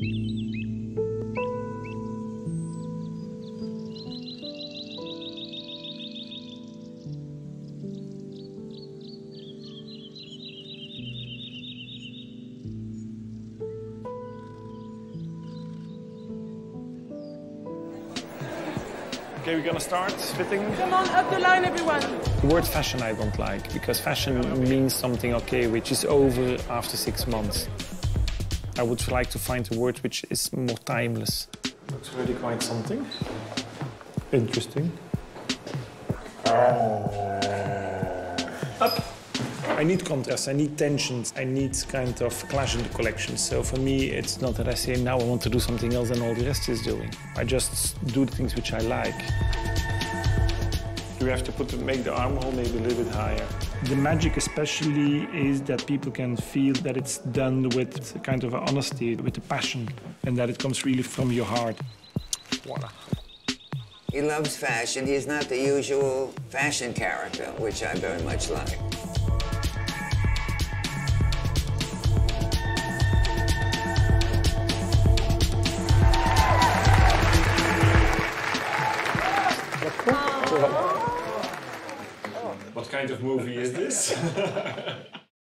Okay, we're gonna start fitting. Come on, up the line, everyone. The word fashion I don't like because fashion means something okay, which is over after six months. I would like to find a word which is more timeless. Looks really quite something. Interesting. Oh. Up. I need contrast, I need tensions, I need kind of clash in the collection. So for me, it's not that I say now I want to do something else than all the rest is doing. I just do the things which I like. You have to put make the armhole maybe a little bit higher. The magic especially is that people can feel that it's done with kind of honesty, with a passion, and that it comes really from your heart. Voila. He loves fashion. He's not the usual fashion character, which I very much like. What kind of movie is this?